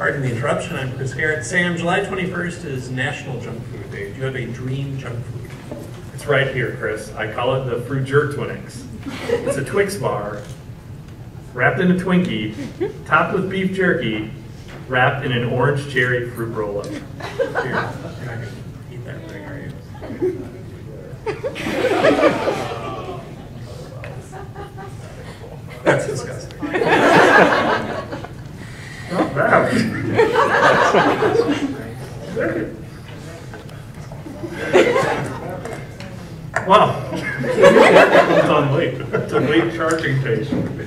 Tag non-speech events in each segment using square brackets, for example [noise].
Pardon the interruption, I'm Chris Gehrz. Sam, July 21st is National Junk Food Day. Do you have a dream junk food? It's right here, Chris. I call it the Fruit Jerk Twinix. It's a Twix bar wrapped in a Twinkie, topped with beef jerky, wrapped in an orange cherry fruit roll-up. You're, you're not going to eat that thing, are you? That's disgusting. Not bad. Wow. It's on late. It's a late charging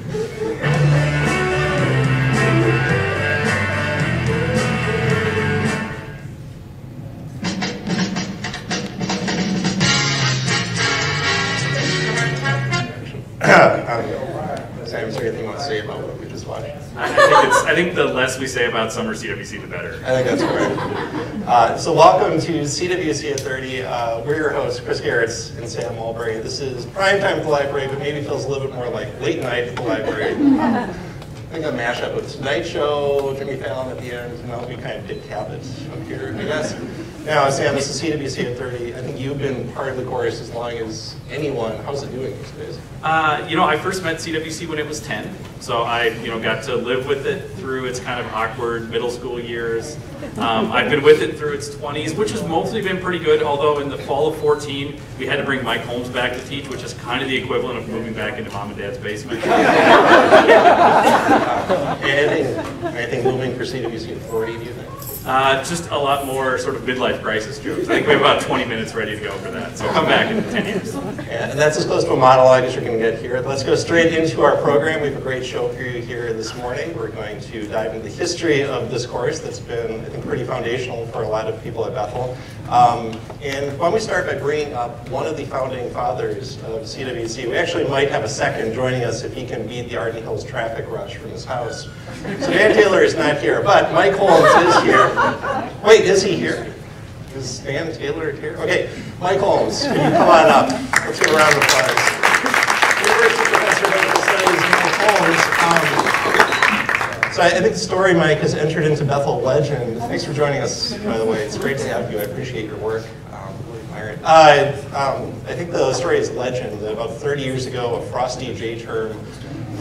we say about summer CWC, the better. I think that's correct. Uh, so welcome to CWC at 30. Uh, we're your hosts, Chris Gehrz and Sam Mulberry. This is prime time at the library, but maybe feels a little bit more like late night at the library. [laughs] I think a mashup with Tonight Show, Jimmy Fallon at the end, and that'll be kind of Dick Cavett up here, I guess. Now, Sam, this is CWC at 30. I think you've been part of the chorus as long as anyone. How's it doing these days? Uh, you know, I first met CWC when it was 10, so I, you know, got to live with it through its kind of awkward middle school years. Um, I've been with it through its 20s, which has mostly been pretty good, although in the fall of 14, we had to bring Mike Holmes back to teach, which is kind of the equivalent of moving back into mom and dad's basement. [laughs] and I think moving for CWC at 40, do you think? Uh, just a lot more sort of midlife crisis jokes. I think we have about 20 minutes ready to go for that, so come back in 10 years. And that's as close to a monologue as you're going to get here. Let's go straight into our program. We have a great show for you here this morning. We're going to dive into the history of this course that's been, I think, pretty foundational for a lot of people at Bethel. Um, and why don't we start by bringing up one of the founding fathers of CWC. We actually might have a second joining us if he can beat the Arden Hills traffic rush from his house. So Dan Taylor is not here, but Mike Holmes is here. Wait, is he here? Is Dan Taylor here? Okay, Mike Holmes, can you come on up? Let's give a round of applause. University Professor of Mike Holmes. Um, so I think the story, Mike, has entered into Bethel legend. Thanks for joining us, by the way. It's great to have you. I appreciate your work. Um, really admire it. Uh, um, I think the story is legend. That About 30 years ago, a frosty J term,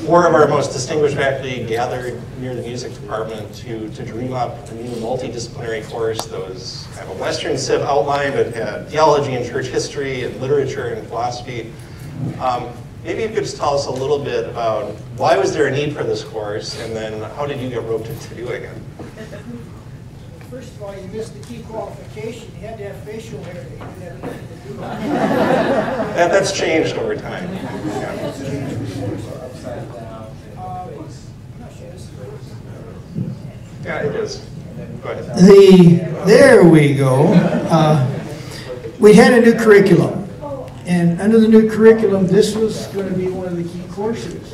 four of our most distinguished faculty gathered near the music department to, to dream up a new multidisciplinary course that was kind of a Western Civ outline, but had theology and church history and literature and philosophy. Um, maybe you could just tell us a little bit about why was there a need for this course, and then how did you get roped into doing it? First of all, you missed the key qualification. You had to have facial hair. You didn't have anything to do with. That, that's changed over time. Yeah. No, Yeah, it is. Go ahead. The, there we go. Uh, We had a new curriculum, and under the new curriculum, this was going to be one of the key courses.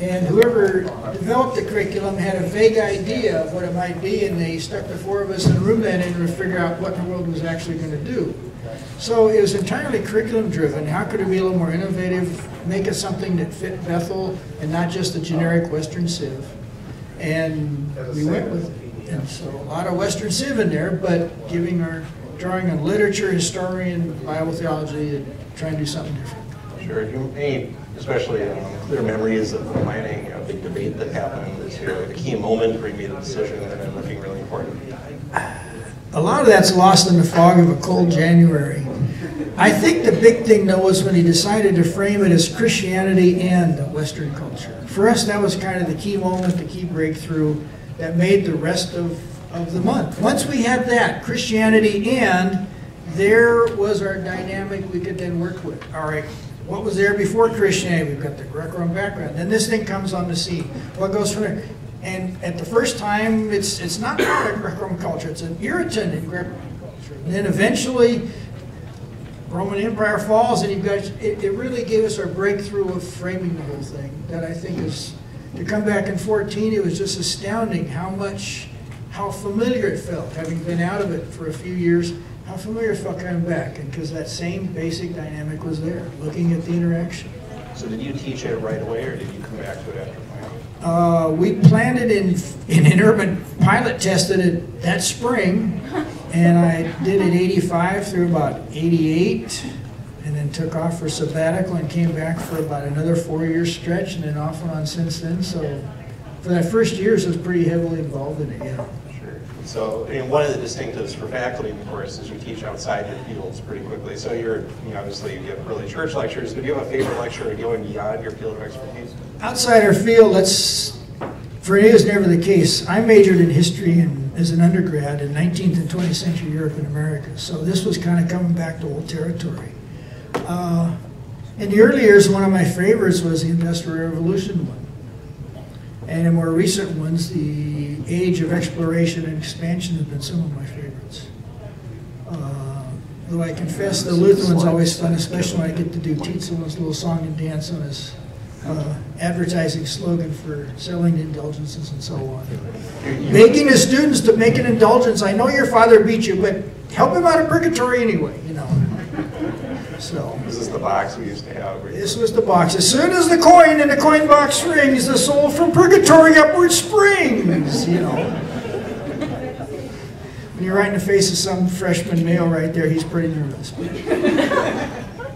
And whoever developed the curriculum had a vague idea of what it might be, and they stuck the four of us in a room then and to figure out what the world was actually going to do. So it was entirely curriculum-driven. How could it be a little more innovative, make it something that fit Bethel and not just a generic Western Civ? And we went with it. And so a lot of Western Civ in there, but giving our, drawing on literature, historian, Bible theology, and trying to do something different. Sure. You- Any, especially um, clear memories of planning, know, big debate that happened this year, the key moment where you made a decision that ended up being really important? A lot of that's lost in the fog of a cold January. I think the big thing though was when he decided to frame it as Christianity and Western culture. For us, that was kind of the key moment, the key breakthrough that made the rest of, of the month. Once we had that, Christianity and, there was our dynamic we could then work with. All right, what was there before Christianity? We've got the Greco-Roman background. Then this thing comes on the scene. What goes from there? And at the first time, it's it's not part of Greco-Roman culture. It's an irritant in Greco-Roman culture. And then eventually, Roman Empire falls, and you've got it, it. really gave us our breakthrough of framing the whole thing. That I think is to come back in 14. It was just astounding how much, how familiar it felt, having been out of it for a few years. How familiar it felt coming back, and because that same basic dynamic was there, looking at the interaction. So did you teach it right away, or did you come back to it after? Uh, we planted in, in an urban pilot tested it that spring, and I did it 85 through about 88, and then took off for sabbatical and came back for about another four-year stretch, and then off and on since then. So for that first years, I was pretty heavily involved in it, yeah. So, I mean, one of the distinctives for faculty the course is you teach outside your fields pretty quickly. So you're, you know, obviously you give early church lectures, but do you have a favorite lecture going beyond your field of expertise? Outside our field, that's, for me, is never the case. I majored in history and, as an undergrad in 19th and 20th century Europe and America, so this was kind of coming back to old territory. Uh, in the early years, one of my favorites was the Industrial Revolution one. And in more recent ones, the age of exploration and expansion have been some of my favorites. Uh, though I confess the Lutheran one's always fun, especially when I get to do Tietzelman's little song and dance on his uh, advertising slogan for selling indulgences and so on. Begging his students to make an indulgence. I know your father beat you, but help him out of purgatory anyway, you know. So. This is the box we used to have. This was the box. As soon as the coin in the coin box rings, the soul from purgatory upward springs, you know. When you're right in the face of some freshman male right there, he's pretty nervous.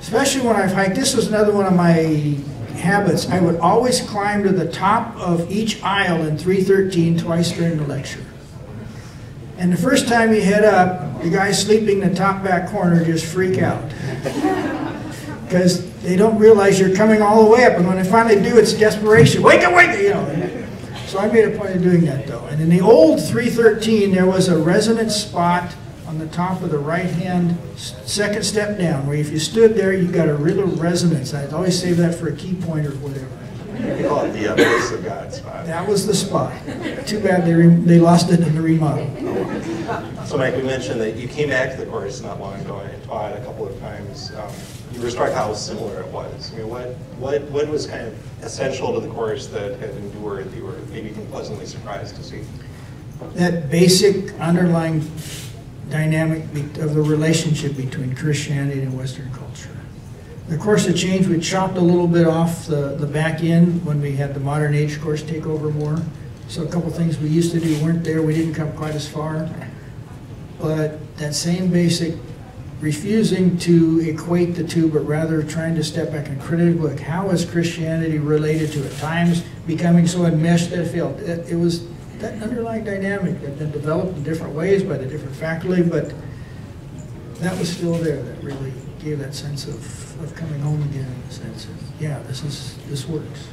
Especially when I've hiked. This was another one of my habits. I would always climb to the top of each aisle in 313 twice during the lecture. And the first time you head up, the guy sleeping in the top back corner just freak out because they don't realize you're coming all the way up, and when they finally do, it's desperation. Wake up, wake up, you know. So I made a point of doing that, though. And in the old 313, there was a resonance spot on the top of the right-hand second step down, where if you stood there, you got a real resonance. I'd always save that for a key point or whatever. We call it the uh, voice of God spot. That was the spot. Too bad they, re- they lost it in the remodel. So Mike, we mentioned that you came back to the course not long ago and taught a couple of times. Um, You were struck how similar it was. I mean, what, what, what was kind of essential to the course that had endured that you were maybe pleasantly surprised to see? that basic underlying dynamic of the relationship between Christianity and Western culture. The course had changed, we chopped a little bit off the, the back end when we had the modern age course take over more. So a couple things we used to do weren't there, we didn't come quite as far. But that same basic refusing to equate the two, but rather trying to step back and critically look, how is Christianity related to at times becoming so enmeshed that it failed? It, it was that underlying dynamic that had been developed in different ways by the different faculty, but that was still there. That really gave that sense of, of coming home again, in the sense of, yeah, this is this works.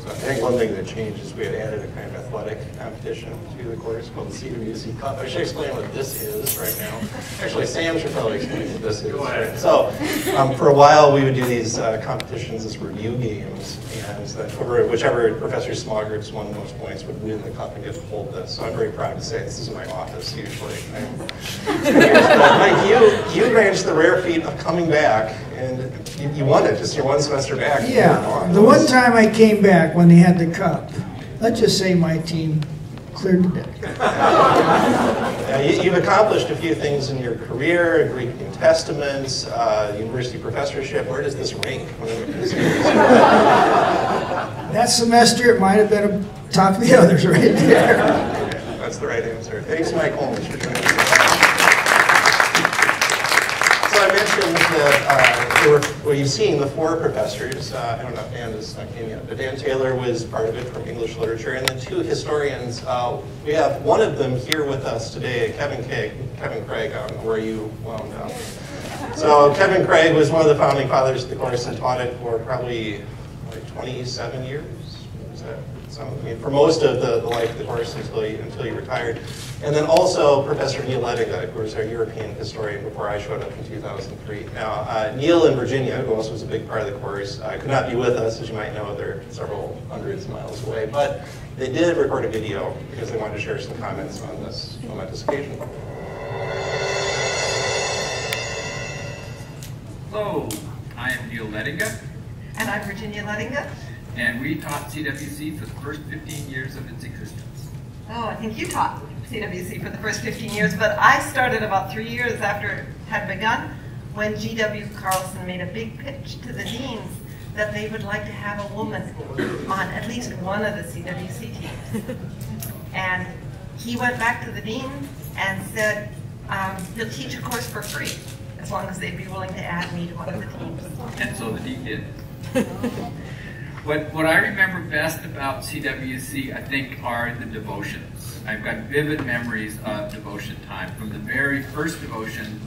So I think one thing that changed is we had added a kind of athletic competition to the course called the CWC Cup. I should explain what this is right now. Actually, Sam should probably explain what this is. So, um, for a while, we would do these uh, competitions as review games, and whoever, whichever Professor groups won the most points would win the cup and get to hold this. So I'm very proud to say this is my office usually. [laughs] Mike, you, you managed the rare feat of coming back, and you, you won it, just your one semester back. Yeah, the one time I came back when they had the cup, let's just say my team cleared the deck. [laughs] Yeah, you- You've accomplished a few things in your career, Greek New Testaments, uh, university professorship. Where does this rank? [laughs] That semester, it might have been top of the [laughs] others right there. That's the right answer. Thanks, Mike Holmes, for joining us. So I mentioned that uh, were, well, you've seen the four professors. Uh, I don't know if Dan is not in yet, but Dan Taylor was part of it from English literature, and then two historians. Uh, we have one of them here with us today, Kevin Craig. Kevin Craig, I where you wound up. So Kevin Craig was one of the founding fathers of the course and taught it for probably like 27 years. Is that some, I mean, for most of the, the life of the course until he, until he retired. And then also Professor Neil Lettinga, who was our European historian before I showed up in 2003. Now, uh, Neil in Virginia, who also was a big part of the course, uh, could not be with us, as you might know, they're several hundreds of miles away. But they did record a video because they wanted to share some comments on this momentous occasion. Hello, I am Neil Lettinga, And I'm Virginia Lettinga. And we taught CWC for the first 15 years of its existence. Oh, I think you taught CWC for the first 15 years, but I started about three years after it had begun when G.W. Carlson made a big pitch to the deans that they would like to have a woman on at least one of the CWC teams. [laughs] And he went back to the dean and said, um, he'll teach a course for free, as long as they'd be willing to add me to one of the teams. And so the dean did. [laughs] What, what I remember best about CWC, I think, are the devotions. I've got vivid memories of devotion time. From the very first devotion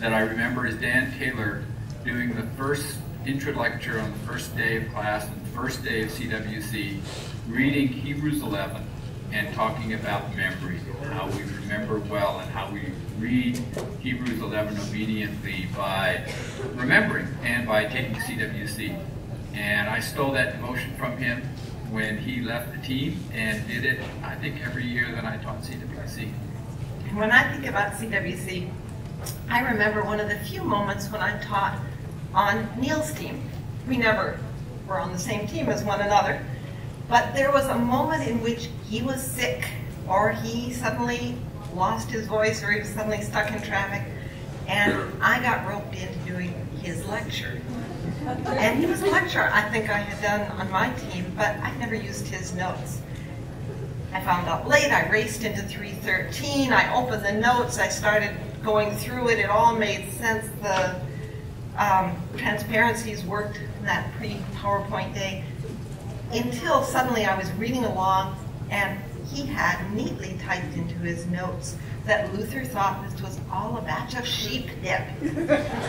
that I remember is Dan Taylor doing the first intro lecture on the first day of class, on the first day of CWC, reading Hebrews 11 and talking about memory, how we remember well and how we read Hebrews 11 obediently by remembering and by taking CWC. And I stole that devotion from him when he left the team and did it, I think, every year that I taught CWC. When I think about CWC, I remember one of the few moments when I taught on Neil's team. We never were on the same team as one another, but there was a moment in which he was sick or he suddenly lost his voice or he was suddenly stuck in traffic, and I got roped into doing his lecture. And he was a lecturer I think I had done on my team, but I never used his notes. I found out late, I raced into 313, I opened the notes, I started going through it, it all made sense. The um, transparencies worked in that pre-PowerPoint day until suddenly I was reading along and he had neatly typed into his notes that Luther thought this was all a batch of sheep dip.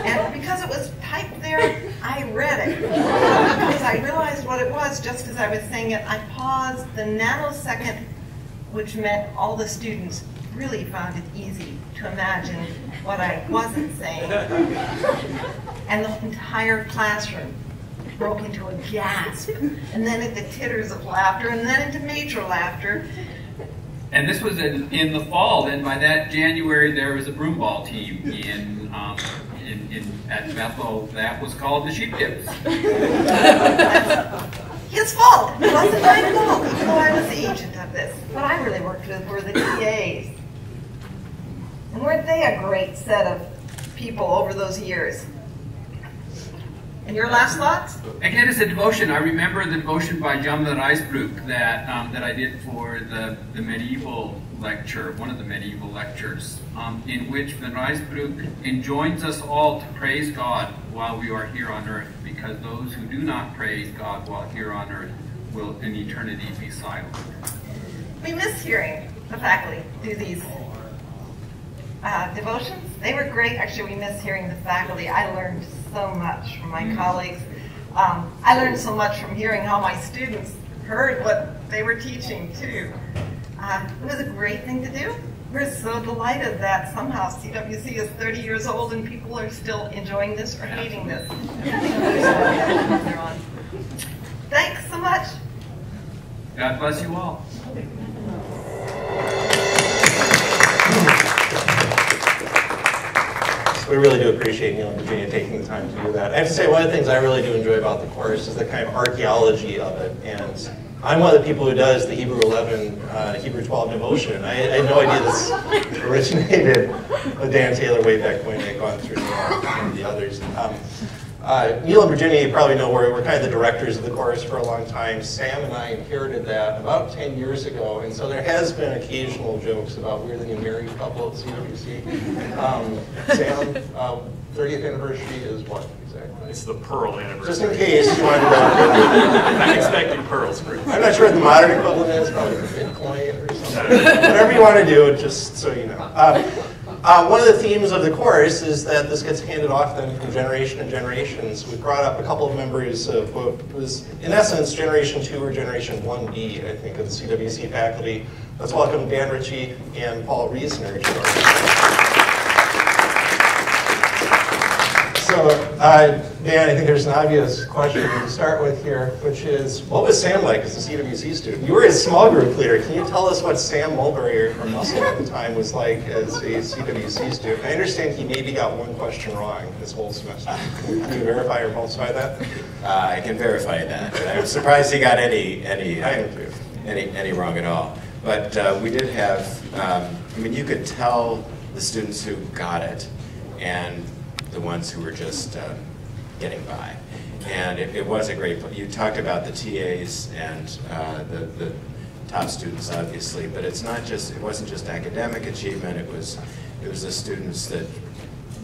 And because it was typed there, I read it. Because I realized what it was just as I was saying it, I paused the nanosecond, which meant all the students really found it easy to imagine what I wasn't saying. And the entire classroom broke into a gasp, and then into titters of laughter, and then into major laughter. And this was in, in the fall. Then by that January, there was a broomball team in, um, in, in at Bethel that was called the Sheep Dips. [laughs] His fault. It wasn't my fault, even though I was the agent of this. What I really worked with were the TAs. And weren't they a great set of people over those years? And your last thoughts? Again, it's a devotion. I remember the devotion by John van Rijsbroek that um, that I did for the, the medieval lecture, one of the medieval lectures, um, in which van Rijsbroek enjoins us all to praise God while we are here on earth, because those who do not praise God while here on earth will in eternity be silent. We miss hearing the faculty do these uh, devotions. They were great. Actually, we miss hearing the faculty. I learned so much from my colleagues. Um, I learned so much from hearing how my students heard what they were teaching, too. Uh, it was a great thing to do. We're so delighted that somehow CWC is 30 years old and people are still enjoying this or hating this. [laughs] Thanks so much. God bless you all. We really do appreciate Neil and Virginia taking the time to do that. I have to say, one of the things I really do enjoy about the course is the kind of archaeology of it. And I'm one of the people who does the Hebrew 11, uh, Hebrew 12 devotion. I, I had no idea this [laughs] originated with Dan Taylor way back when I'd gone through uh, the others. Um, uh, Neil and Virginia, you probably know, we're, we're kind of the directors of the course for a long time. Sam and I inherited that about 10 years ago, and so there has been occasional jokes about we're the new married couple at CWC. Um, Sam, uh, 30th anniversary is what exactly? It's the Pearl anniversary. Just in case you wanted to, [laughs] I'm expecting pearls. I'm not sure what the modern equivalent is, probably Bitcoin or something. [laughs] Whatever you want to do, just so you know. Uh, uh, one of the themes of the course is that this gets handed off then from generation to generations. We brought up a couple of members of what was, in essence, Generation 2 or Generation 1B, I think, of the CWC faculty. Let's welcome Dan Ritchie and Paul Reasoner So, uh, Dan, I think there's an obvious question to start with here, which is, what was Sam like as a CWC student? You were a small group leader. Can you tell us what Sam Mulberry from Muscle at the time was like as a CWC student? I understand he maybe got one question wrong this whole semester. Can you verify or falsify that? Uh, I can verify that. I'm surprised he got any any uh, any any wrong at all. But uh, we did have. Um, I mean, you could tell the students who got it, and the ones who were just uh, getting by. and it, it was a great, you talked about the TAs and uh, the, the top students, obviously, but it's not just, it wasn't just academic achievement, it was, it was the students that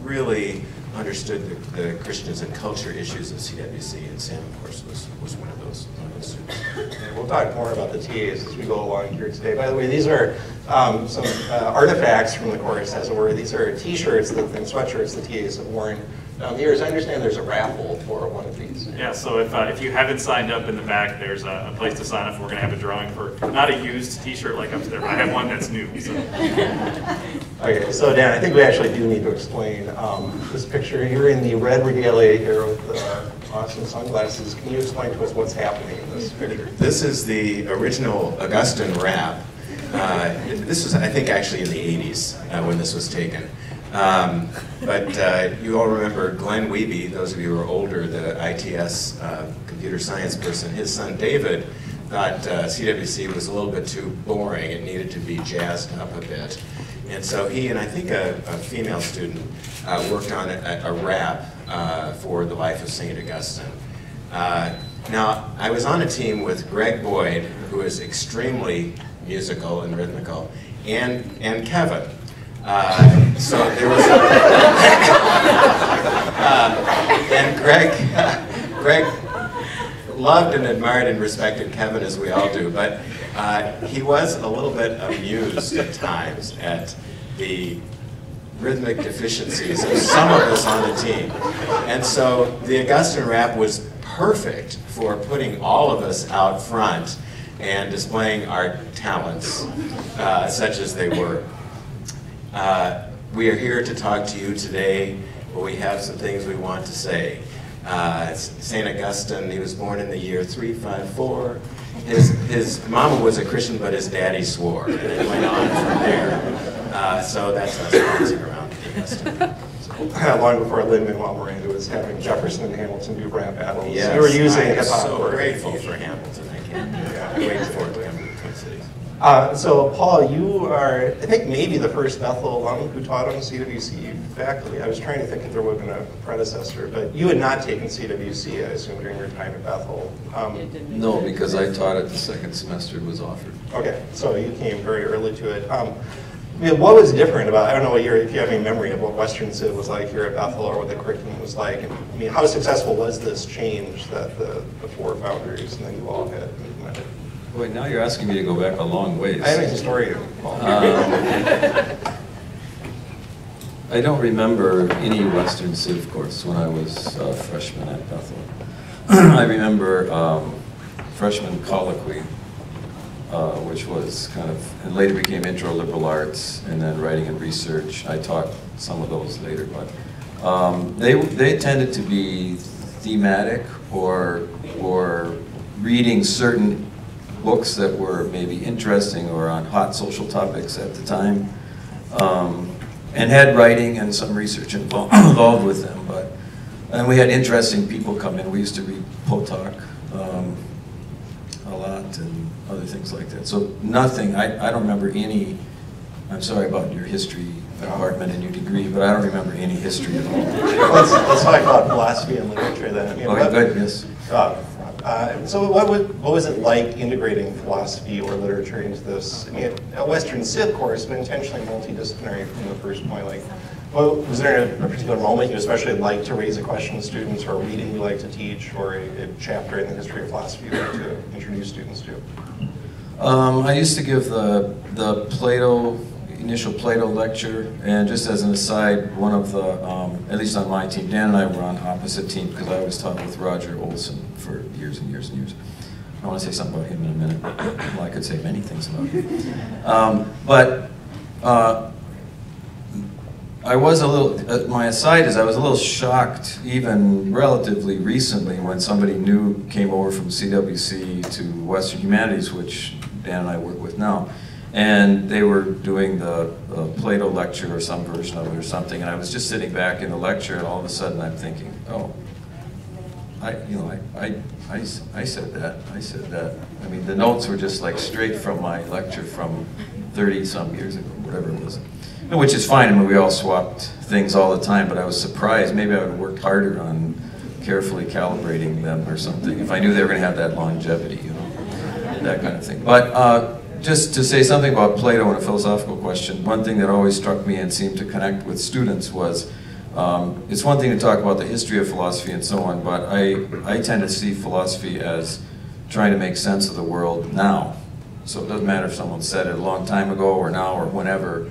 really understood the, the Christians and culture issues of CWC, and Sam, of course, was, was one of those, one of those students. And we'll talk more about the TAs as we go along here today. By the way, these are um, some uh, artifacts from the course, as it were. These are T-shirts and sweatshirts the TAs have worn down the years. I understand there's a raffle for one of these. Yeah, so if, uh, if you haven't signed up in the back, there's a, a place to sign up. We're gonna have a drawing for, not a used t-shirt like up there, but I have one that's new, so. [laughs] Okay, so Dan, I think we actually do need to explain um, this picture. You're in the red regalia here with uh, awesome sunglasses. Can you explain to us what's happening in this picture? This is the original Augustine rap. Uh, This was, I think, actually in the 80s uh, when this was taken. Um, But uh, you all remember Glenn Wiebe, those of you who are older, the ITS uh, computer science person. His son David thought uh, CWC was a little bit too boring. It needed to be jazzed up a bit. And so he and I think a, a female student uh, worked on a, a rap uh, for the life of St. Augustine. Uh, now, I was on a team with Greg Boyd, who is extremely musical and rhythmical, and, and Kevin. Uh, so there was, [laughs] uh, and Greg, [laughs] Greg loved and admired and respected Kevin as we all do, but uh, he was a little bit amused at times at the rhythmic deficiencies of some of us on the team. And so the Augustine rap was perfect for putting all of us out front and displaying our talents, uh, such as they were. Uh, we are here to talk to you today, but we have some things we want to say. Uh, St. Augustine, he was born in the year 354. His, his mama was a Christian, but his daddy swore, and it went on from there. Uh, so that's us. [laughs] Long before Lin-Manuel Miranda was having Jefferson and Hamilton do rap battles. Yes, You were using I am hip-hop so for- grateful for Hamilton. I can't. I wait for it to come to the Twin Cities. Uh, so, Paul, you are, I think, maybe the first Bethel alum who taught on CWC faculty. I was trying to think if there would have been a predecessor, but you had not taken CWC, I assume, during your time at Bethel. Um, No, because I taught it the second semester it was offered. Okay, so you came very early to it. Um, Mean, what was different about, I don't know what your, if you have any memory of what Western Civ was like here at Bethel or what the curriculum was like. And, I mean, how successful was this change that the, the four founders and then you all had implemented? Wait, now you're asking me to go back a long ways. I am a historian, Um, I don't remember any Western Civ course when I was a freshman at Bethel. [clears throat] I remember um, freshman colloquy, uh, which was kind of, and later became intro liberal arts, and then writing and research. I taught some of those later, but um, they they tended to be thematic or or reading certain books that were maybe interesting or on hot social topics at the time, um, and had writing and some research involved, [coughs] involved with them. But and we had interesting people come in. We used to read Potok um, a lot and other things like that. So nothing. I, I don't remember any. I'm sorry about your history department and your degree, but I don't remember any history at all. let's, let's talk about philosophy and literature then. I mean, Okay, what- good. Yes. Uh, uh, so what, would, what was it like integrating philosophy or literature into this? I mean, a Western Civ course, but intentionally multidisciplinary from the first point. Like, well, was there a, particular moment you especially like to raise a question with students, or a reading you like to teach, or a, a chapter in the history of philosophy you like to introduce students to? Um, I used to give the, the Plato, initial Plato lecture, and just as an aside, one of the, um, at least on my team, Dan and I were on opposite teams because I was taught with Roger Olson for years and years and years. I want to say something about him in a minute. Well, I could say many things about him. Um, but uh, I was a little, uh, my aside is I was a little shocked even relatively recently when somebody new came over from CWC to Western Humanities, which Dan and I work with now. And they were doing the uh, Plato lecture or some version of it or something, and I was just sitting back in the lecture and all of a sudden I'm thinking, oh, I, you know, I, I, I said that, I said that. I mean, the notes were just like straight from my lecture from 30-some years ago, whatever it was. Which is fine, I mean, we all swapped things all the time, but I was surprised, maybe I would have worked harder on carefully calibrating them or something. If I knew they were going to have that longevity, you know, that kind of thing. But uh, just to say something about Plato and a philosophical question, one thing that always struck me and seemed to connect with students was um, it's one thing to talk about the history of philosophy and so on, but I, I tend to see philosophy as trying to make sense of the world now. So it doesn't matter if someone said it a long time ago or now or whenever,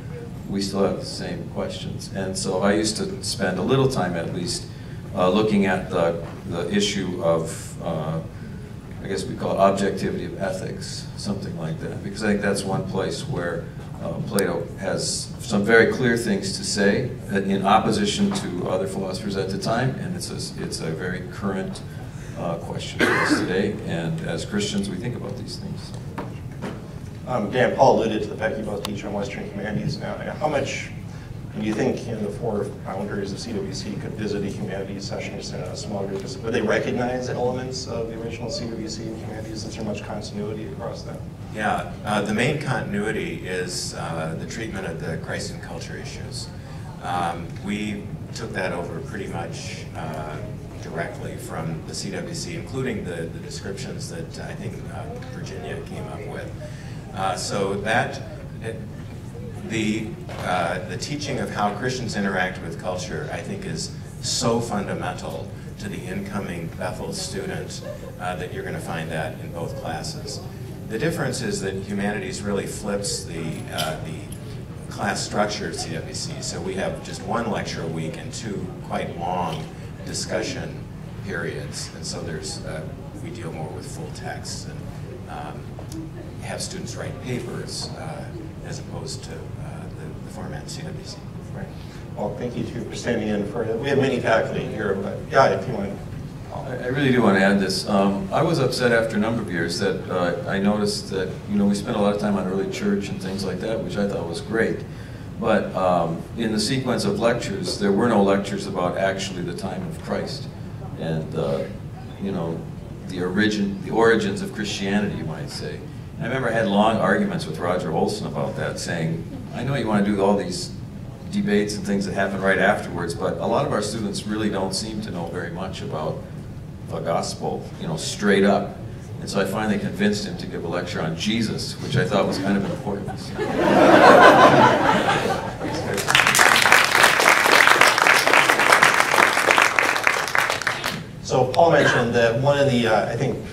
we still have the same questions. And so I used to spend a little time at least uh, looking at the, the issue of, uh, I guess we call it objectivity of ethics, something like that, because I think that's one place where uh, Plato has some very clear things to say in opposition to other philosophers at the time, and it's a, it's a very current uh, question for us today, and as Christians we think about these things. Um, Dan, Paul alluded to the fact you both teach on Western humanities now. How much do you think you know, the four founders of CWC could visit a humanities session just in a small group? Would they recognize elements of the original CWC in humanities? Is there much continuity across them? Yeah, uh, the main continuity is uh, the treatment of the Christ and culture issues. Um, we took that over pretty much uh, directly from the CWC, including the, the descriptions that I think uh, Virginia came up with. Uh, so that, the, uh, the teaching of how Christians interact with culture, I think is so fundamental to the incoming Bethel student uh, that you're going to find that in both classes. The difference is that humanities really flips the, uh, the class structure at CWC. So we have just one lecture a week and two quite long discussion periods. And so there's, uh, we deal more with full texts and um, have students write papers uh, as opposed to uh, the, the format CWC. Right. Well, thank you too for standing in for it. We have many faculty here, but yeah, if you want I really do want to add this. Um, I was upset after a number of years that uh, I noticed that, you know, we spent a lot of time on early church and things like that, which I thought was great. But um, in the sequence of lectures, there were no lectures about actually the time of Christ. And, uh, you know, the origin, the origins of Christianity, you might say. I remember I had long arguments with Roger Olson about that, saying, I know you want to do all these debates and things that happen right afterwards, but a lot of our students really don't seem to know very much about the gospel, you know, straight up. And so I finally convinced him to give a lecture on Jesus, which I thought was kind of important. [laughs] So Paul mentioned that one of the, uh, I think,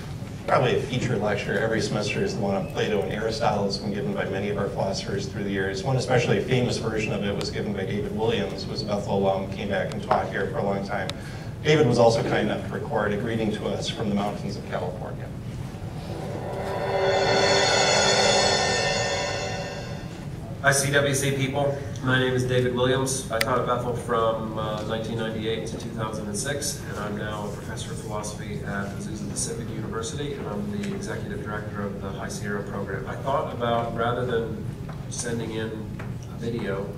probably a featured lecture every semester is the one on Plato and Aristotle. It's been given by many of our philosophers through the years. One especially famous version of it was given by David Williams, who was a Bethel alum, came back and taught here for a long time. David was also kind enough to record a greeting to us from the mountains of California. Hi CWC people, my name is David Williams. I taught at Bethel from uh, 1998 to 2006 and I'm now a professor of philosophy at Azusa Pacific University and I'm the executive director of the High Sierra program. I thought about rather than sending in a video,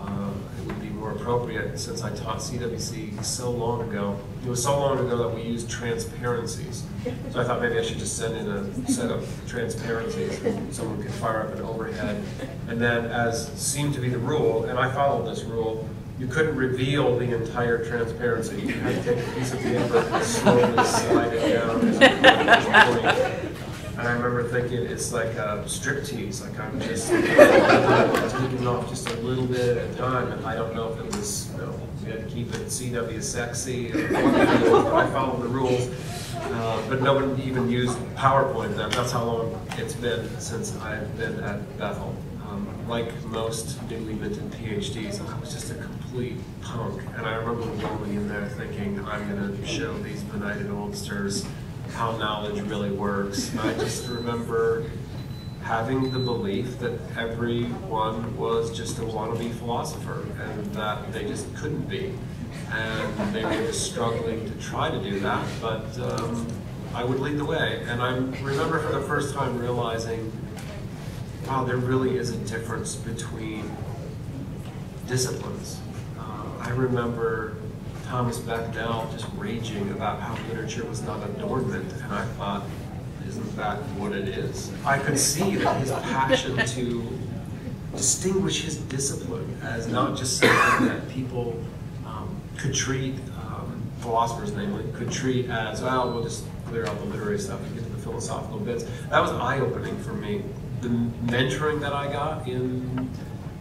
uh, it would be more appropriate since I taught CWC so long ago. It was so long ago that we used transparencies. So I thought maybe I should just send in a set of transparencies and someone could fire up an overhead. And then as seemed to be the rule, and I followed this rule, you couldn't reveal the entire transparency. You had to take a piece of paper and slowly slide it down. And I remember thinking it's like a striptease, like I'm just taking off just a little bit at a time, and I don't know if it was, you know, we had to keep it CW sexy, or I followed the rules. Uh, but no one even used PowerPoint then. That's how long it's been since I've been at Bethel. Um, like most newly minted PhDs, I was just a complete punk. And I remember going in there thinking, I'm going to show these benighted oldsters how knowledge really works. And I just remember having the belief that everyone was just a wannabe philosopher and that they just couldn't be. And they were struggling to try to do that, but um, I would lead the way. And I remember for the first time realizing, wow, there really is a difference between disciplines. Uh, I remember Thomas Becknell just raging about how literature was not adornment, and I thought, isn't that what it is? I could see that his passion to distinguish his discipline as not just something that people could treat um, philosophers namely, could treat as, well, we'll just clear out the literary stuff and get to the philosophical bits. That was eye-opening for me. The mentoring that I got in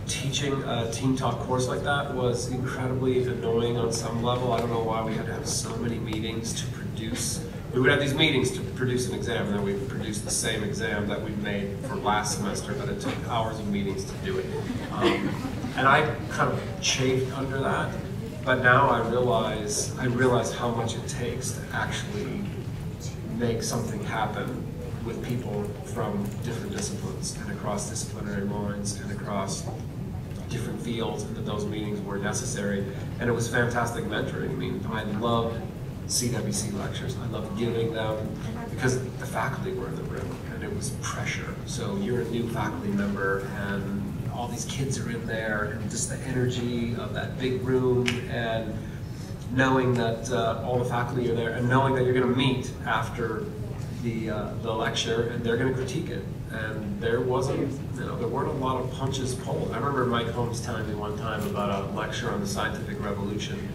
teaching a team talk course like that was incredibly annoying on some level. I don't know why we had to have so many meetings to produce. We would have these meetings to produce an exam, and then we would produce the same exam that we made for last semester, but it took hours of meetings to do it. Um, and I kind of chafed under that, but now I realize I realize how much it takes to actually make something happen with people from different disciplines and across disciplinary lines and across different fields and that those meetings were necessary. And it was fantastic mentoring. I mean, I loved CWC lectures. I loved giving them because the faculty were in the room and it was pressure. So you're a new faculty member and all these kids are in there and just the energy of that big room and knowing that uh, all the faculty are there and knowing that you're going to meet after the, uh, the lecture and they're going to critique it. And there wasn't, you know, there weren't a lot of punches pulled. I remember Mike Holmes telling me one time about a lecture on the scientific revolution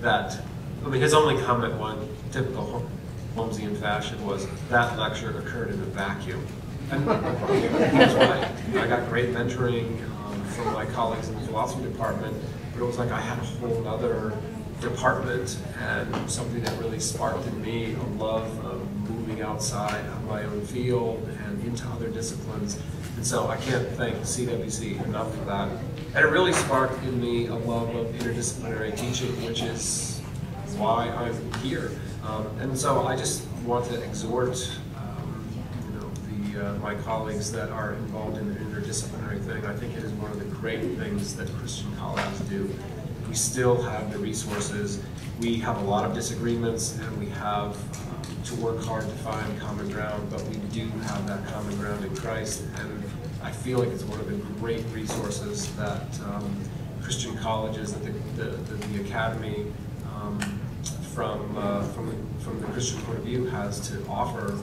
that, I mean, his only comment, one typical Holmesian fashion, was that lecture occurred in a vacuum. [laughs] And. I got great mentoring um, from my colleagues in the philosophy department, but it was like I had a whole other department and something that really sparked in me a love of moving outside of my own field and into other disciplines. And so I can't thank CWC enough for that. And it really sparked in me a love of interdisciplinary teaching, which is why I'm here. Um, and so I just want to exhort uh, my colleagues that are involved in the interdisciplinary thing. I think it is one of the great things that Christian colleges do we still have the resources. We have a lot of disagreements and we have um, to work hard to find common ground, but we do have that common ground in Christ. And I feel like it's one of the great resources that um, Christian colleges, that the, the, the, the Academy um, from, uh, from, from the Christian point of view has to offer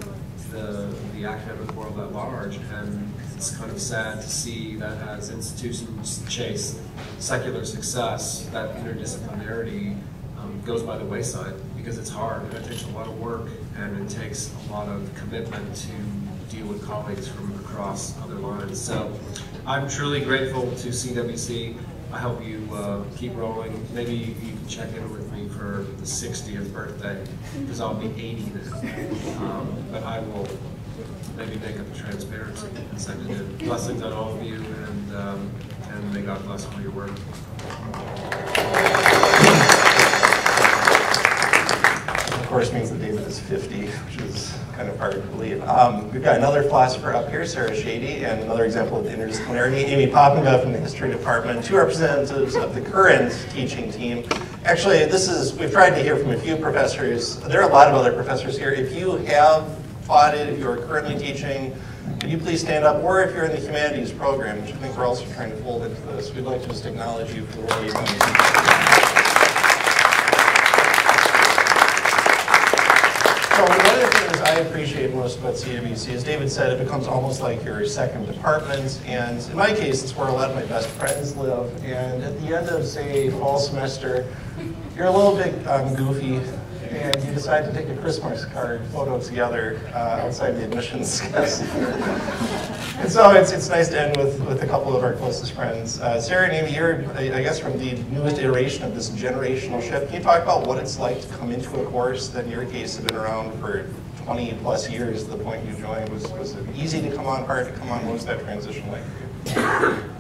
the, the academic world at large. And it's kind of sad to see that as institutions chase secular success, that interdisciplinarity um, goes by the wayside because it's hard and it takes a lot of work and it takes a lot of commitment to deal with colleagues from across other lines. So I'm truly grateful to CWC. I hope you uh, keep rolling. Maybe you can check in with me for the 60th birthday, because I'll be 80 then. Um, but I will maybe make up a transparency and send it in. Blessings on all of you, and, um, and may God bless all your work. Course means that David is 50, which is kind of hard to believe. Um, we've got another philosopher up here, Sarah Shady, and another example of the interdisciplinarity, Amy Poppinga from the history department, two representatives of the current teaching team. Actually, this is, we've tried to hear from a few professors. There are a lot of other professors here. If you have taught it, if you are currently teaching, could you please stand up? Or if you're in the humanities program, which I think we're also trying to fold into this, we'd like to just acknowledge you for the role you've done. So one of the things I appreciate most about CWC, as David said, it becomes almost like your second department. And in my case, it's where a lot of my best friends live. And at the end of, say, fall semester, you're a little bit um, goofy and you decide to take a Christmas card photo together uh, outside the admissions [laughs] desk. And so it's, it's nice to end with, with a couple of our closest friends. Uh, Sarah and Amy, you're, I guess, from the newest iteration of this generational shift. Can you talk about what it's like to come into a course that in your case have been around for 20 plus years, the point you joined? Was, was it easy to come on, hard to come on? What was that transition like?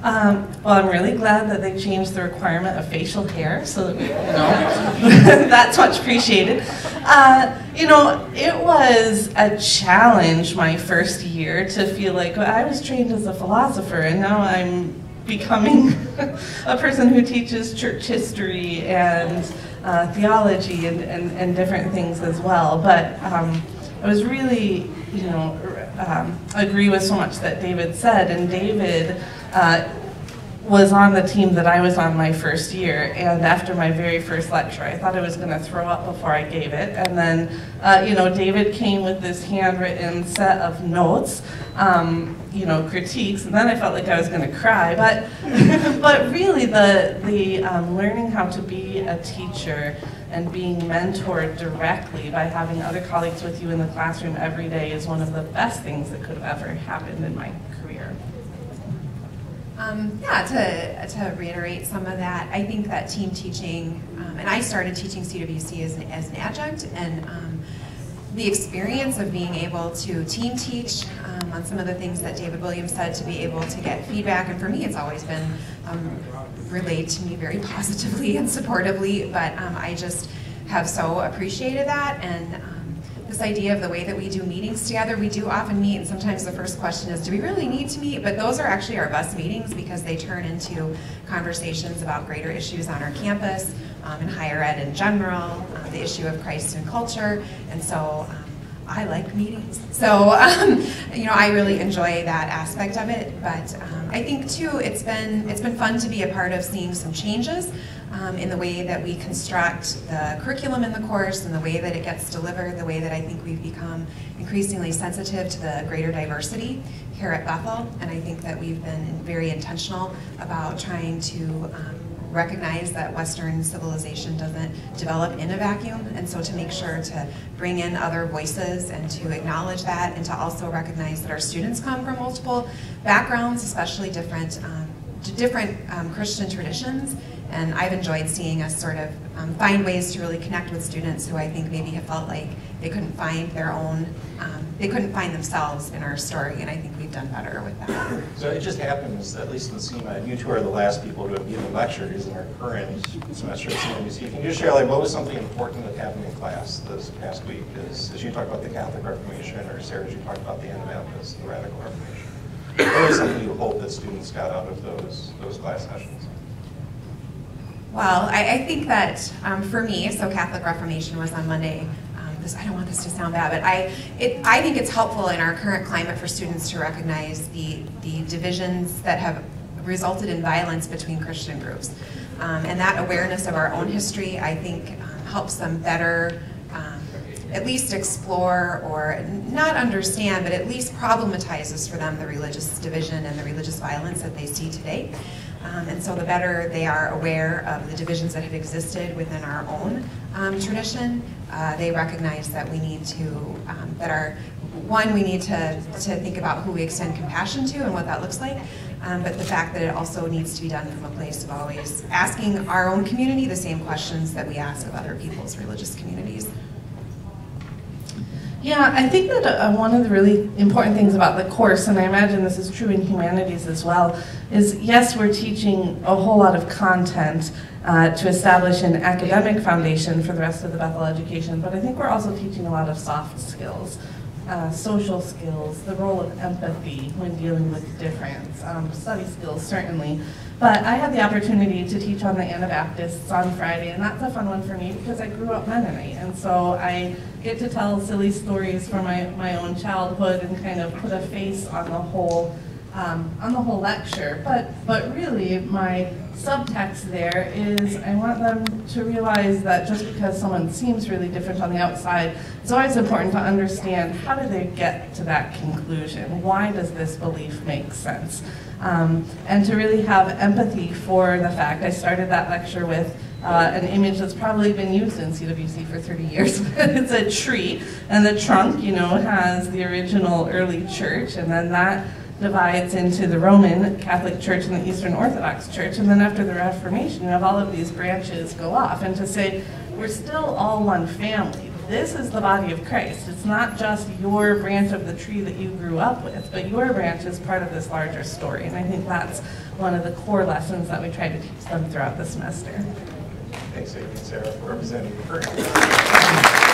Um, well, I'm really glad that they changed the requirement of facial hair, so that we, you know, [laughs] that's much appreciated. Uh, you know, it was a challenge my first year to feel like well, I was trained as a philosopher, and now I'm becoming [laughs] a person who teaches church history and uh, theology and, and, and, different things as well. But um, I was really, you know, um, agree with so much that David said. And David uh, was on the team that I was on my first year. And after my very first lecture, I thought I was going to throw up before I gave it. And then, uh, you know, David came with this handwritten set of notes, um, you know, critiques. And then I felt like I was going to cry. But, [laughs] but really, the, the um, learning how to be a teacher and being mentored directly by having other colleagues with you in the classroom every day is one of the best things that could have ever happened in my career. Um, yeah, to, to reiterate some of that, I think that team teaching, um, and I started teaching CWC as an, as an adjunct, and um, the experience of being able to team teach um, on some of the things that David Williams said, to be able to get feedback, and for me it's always been um, relayed to me very positively and supportively, but um, I just have so appreciated that, and um, this idea of the way that we do meetings together, we do often meet, and sometimes the first question is, do we really need to meet? But those are actually our best meetings because they turn into conversations about greater issues on our campus, um, in higher ed in general, uh, the issue of Christ and culture, and so um, I like meetings. So, um, [laughs] you know, I really enjoy that aspect of it. But um, I think too, it's been it's been fun to be a part of seeing some changes um, in the way that we construct the curriculum in the course and the way that it gets delivered. The way that I think we've become increasingly sensitive to the greater diversity here at Bethel, and I think that we've been very intentional about trying to um, recognize that Western civilization doesn't develop in a vacuum, and so to make sure to bring in other voices and to acknowledge that, and to also recognize that our students come from multiple backgrounds, especially different, um, different um, Christian traditions, and I've enjoyed seeing us sort of um, find ways to really connect with students who I think maybe have felt like they couldn't find their own, um, they couldn't find themselves in our story, and I think done better with that. So it just happens, at least in SEMA, you two are the last people to have given lectures in our current semester at CWC. Can you just share, like, what was something important that happened in class this past week? As, as you talked about the Catholic Reformation, or Sarah, as you talked about the Anabaptist, the Radical Reformation. What was something you hope that students got out of those, those class sessions? Well, I, I think that um, for me, so Catholic Reformation was on Monday. This, I don't want this to sound bad, but I, it, I think it's helpful in our current climate for students to recognize the, the divisions that have resulted in violence between Christian groups. Um, and that awareness of our own history, I think, um, helps them better um, at least explore or not understand, but at least problematizes for them the religious division and the religious violence that they see today. Um, and so the better they are aware of the divisions that have existed within our own um, tradition, uh, they recognize that we need to, um, that our, one, we need to, to think about who we extend compassion to and what that looks like, um, but the fact that it also needs to be done from a place of always asking our own community the same questions that we ask of other people's religious communities. Yeah, I think that uh, one of the really important things about the course, and I imagine this is true in humanities as well, is yes, we're teaching a whole lot of content uh, to establish an academic foundation for the rest of the Bethel education, but I think we're also teaching a lot of soft skills. Uh, social skills, the role of empathy when dealing with difference, um, study skills certainly. But I had the opportunity to teach on the Anabaptists on Friday, and that's a fun one for me because I grew up Mennonite, and so I get to tell silly stories from my, my own childhood and kind of put a face on the whole um, on the whole lecture. But but really, my subtext there is I want them to realize that just because someone seems really different on the outside, it's always important to understand how do they get to that conclusion? Why does this belief make sense? Um, and to really have empathy for the fact. I started that lecture with uh, an image that's probably been used in CWC for 30 years. [laughs] it's a tree, and the trunk, you know, has the original early church, and then that divides into the Roman Catholic Church and the Eastern Orthodox Church, and then after the Reformation, you have all of these branches go off, and to say, we're still all one family. This is the body of Christ. It's not just your branch of the tree that you grew up with, but your branch is part of this larger story, and I think that's one of the core lessons that we try to teach them throughout the semester. Thanks, Sarah, for representing the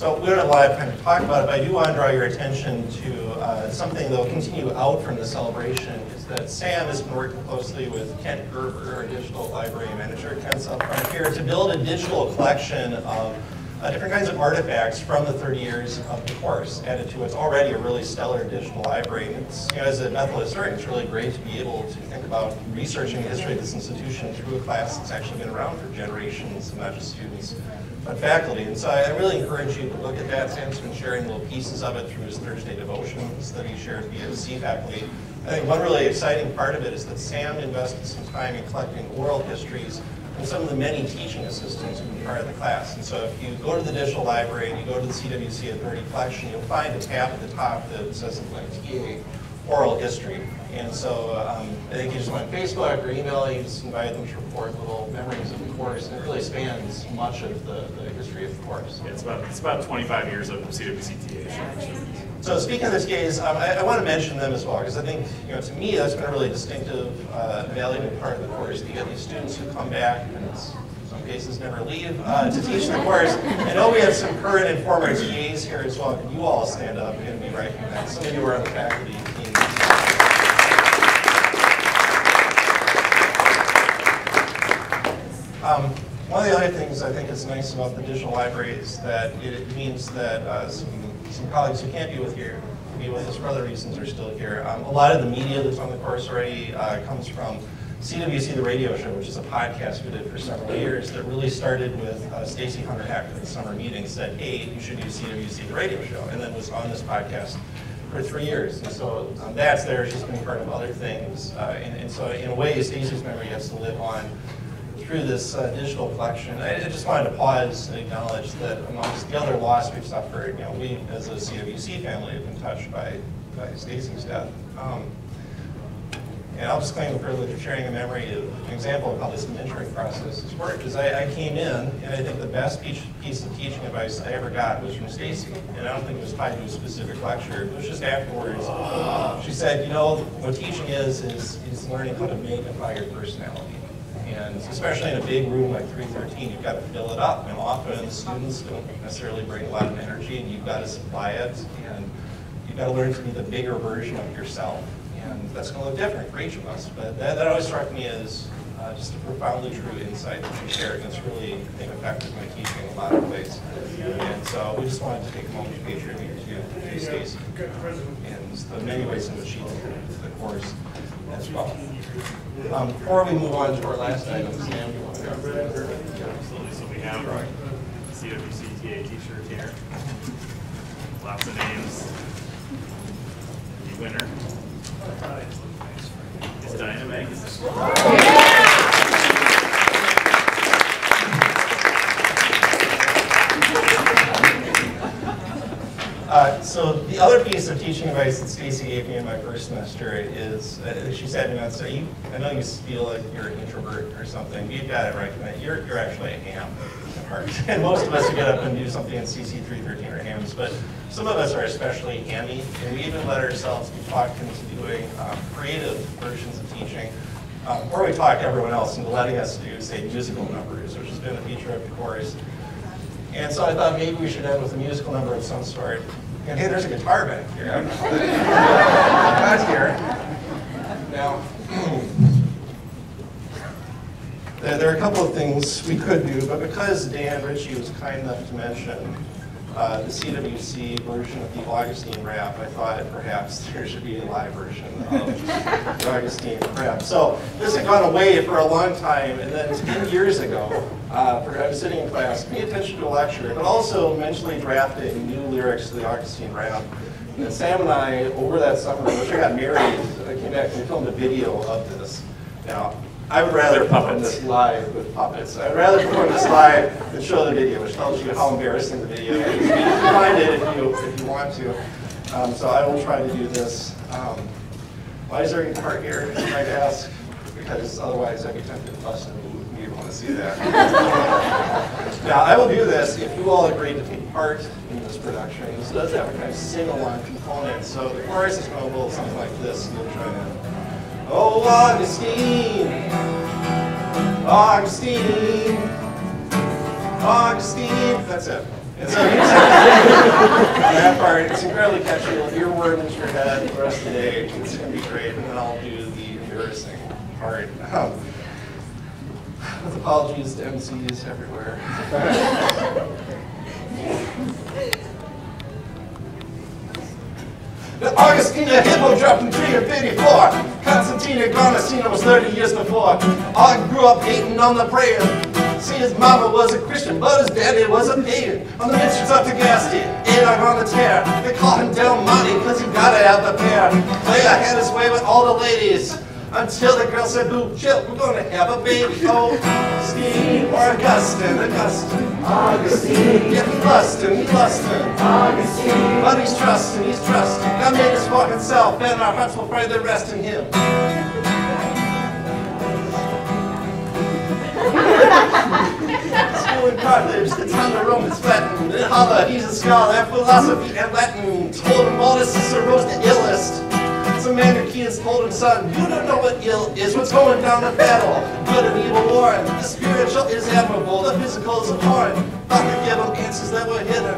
So we don't have a lot of time to talk about it, but I do want to draw your attention to uh, something that will continue out from the celebration, is that Sam has been working closely with Kent Gerber, our digital library manager, Kent's up front here, to build a digital collection of uh, different kinds of artifacts from the 30 years of the course added to what's already a really stellar digital library. It's, you know, as a Bethel historian, it's really great to be able to think about researching the history of this institution through a class that's actually been around for generations, not just students, but faculty. And so I, I really encourage you to look at that. Sam's been sharing little pieces of it through his Thursday devotions that he shared via C faculty. I think one really exciting part of it is that Sam invested some time in collecting oral histories and some of the many teaching assistants who are part of the class. And so if you go to the digital library and you go to the CWC Authority collection, you'll find a tab at the top that says something like TA oral history. And so um, I think you just went Facebook or email, you just invite them to report little memories of the course, and it really spans much of the, the history of the course. Yeah, it's about it's about 25 years of CWC CWCTA. So speaking of the TAs, um, I, I, want to mention them as well because I think, you know, to me that's been a really distinctive, uh, valuable part of the course. You get these students who come back and in some cases never leave uh, to teach the course. I know we have some current and former TAs here as well. Can you all stand up and be recognized? Some of you are on the faculty team. Um, one of the other things I think is nice about the digital library is that it means that uh, some some colleagues who can't be with here, be with us for other reasons are still here. Um, a lot of the media that's on the course already uh, comes from CWC The Radio Show, which is a podcast we did for several years that really started with uh, Stacy Hunter Hecht at the summer meeting said, hey, you should do CWC The Radio Show, and then was on this podcast for three years. And so um, that's there. She's been part of other things. Uh, and, and, so in a way, Stacy's memory has to live on through this uh, digital collection. I, I, just wanted to pause and acknowledge that amongst the other loss we've suffered, you know, we as a CWC family have been touched by, by Stacy's death. Um, and I'll just claim the privilege of sharing a memory of an example of how this mentoring process has worked. Is I, I, came in, and I think the best piece, piece of teaching advice I ever got was from Stacy. And I don't think it was tied to a specific lecture. It was just afterwards. She said, you know, what teaching is, is, is learning how to magnify your personality. And especially in a big room like 313, you've got to fill it up. And often the students don't necessarily bring a lot of energy, and you've got to supply it. And you've got to learn to be the bigger version of yourself. And that's going to look different for each of us. But that, that always struck me as uh, just a profoundly true insight that you shared. And it's really, I think, affected my teaching in a lot of ways. And so we just wanted to take a moment to pay tribute to, to and the many ways in which she did the course as well. Um, before we move on to our last item, Sam, you want to go? Absolutely. So we have our CWCTA t-shirt here. Lots of names. The winner is Diana so the other piece of teaching advice that Stacy gave me in my first semester is, uh, she said to me, so you, I know you feel like you're an introvert or something, you've got it right, you're, you're actually a ham at heart. [laughs] And most of us who get up and do something in CC 313 are hams, but some of us are especially hammy, and we even let ourselves be talked into doing um, creative versions of teaching. Um, or we talk everyone else into letting us do, say, musical numbers, which has been a feature of the course. And so I thought maybe we should end with a musical number of some sort. And hey, there's a guitar back here. Not here. Now, [clears throat] there are a couple of things we could do, but because Dan Ritchie was kind enough to mention uh, the CWC version of the Augustine rap, I thought perhaps [laughs] there should be a live version of [laughs] the Augustine rap. So this had gone away for a long time, and then 10 years ago, uh, I was sitting in class, paying attention to a lecture, but also mentally drafting new lyrics to the Augustine rap. And Sam and I, over that summer, I got married, I came back and filmed a video of this. Now, I would rather perform this live with puppets. I'd rather perform this live than show the video, which tells you how embarrassing the video is. You can find it if you, if you want to. Um, so I will try to do this. Um, why is there a part here, I might ask? Because otherwise I'd be tempted to bust a move. You want to see that. [laughs] now, I will do this if you all agree to take part in this production. This does have a kind of sing-along component. So the chorus is going to something like this. You'll join in. Oh, Augustine, Augustine, Augustine. That's it. And so [laughs] that part, it's incredibly catchy. You'll hear word into your head the rest of the day. It's going to be great. And then I'll do the embarrassing part. Um, with apologies to MCs everywhere. [laughs] Augustina Hippo dropped in 354. Constantina Garnacina was 30 years before. Og grew up hating on the prayer. See, his mama was a Christian, but his daddy was a pagan. On the midstreets of Tagaste, Adog on the tear. They called him Del Monte, cause he gotta have the pair. Player had his way with all the ladies. Until the girl said, boo, chill, we're gonna have a baby. Oh, Steve or Augustine, Augustine. Augustine. Yeah, he lustin', he lustin'. Augustine. But he's trusting, he's trusting. God made us walk himself, and our hearts will find the rest in him. School in Carthage, the tongue of Romans flattened. In Holla, he's a scholar, philosophy and Latin. Told him all this Cicero's the illest. Manichaeans told him, son, you don't know what ill is, what's going down the battle. Good and evil war, the spiritual is admirable, the physical is abhorrent. Thought to give them answers that were hidden.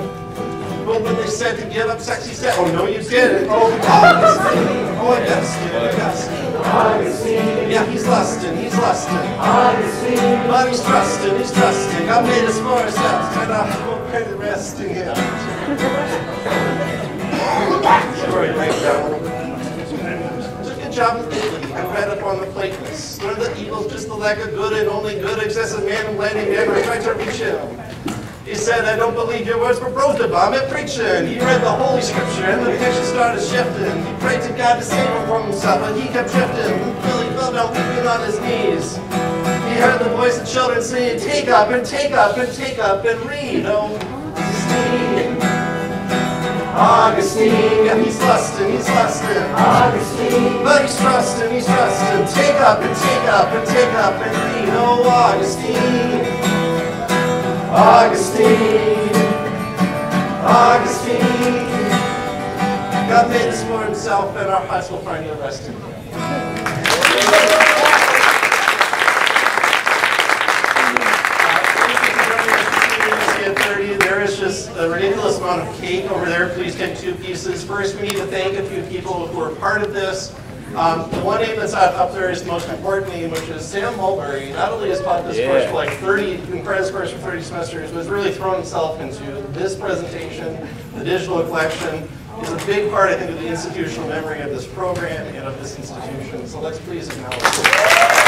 But when they said to give up sex, he said, oh no you didn't. Oh, Augustine, oh Augustine, Augustine. Augustine. Yeah, he's lusting, he's lusting. Augustine. But he's trusting, he's trusting. God made us for ourselves, and I will pray the rest in him. [laughs] Sorry, thank you good job and read up on the Platonists. Learn that evil's just the lack of good and only good exists in man and landing man or trying to reach him. He said, I don't believe your words, but bros the bomb at preaching. He read the Holy Scripture and the picture started shifting. He prayed to God to save him from himself, but he kept drifting. Until he fell down weeping on his knees. He heard the voice of children saying, take up and take up and take up and read. Oh, Steve. Augustine, yeah, he's lusting, he's lusting. Augustine. But he's trusting, he's trusting. Take up and take up and take up and read. Oh, Augustine. Augustine. Augustine. God made us for himself, and our hearts will find the rest in him. A ridiculous amount of cake over there. Please take two pieces. First, we need to thank a few people who are part of this. Um, the one name that's up there is the most important name, which is Sam Mulberry. Not only has taught this course for like 30, been this course for 30 semesters, but has really thrown himself into this presentation, the digital collection. Is a big part, I think, of the institutional memory of this program and of this institution. So let's please acknowledge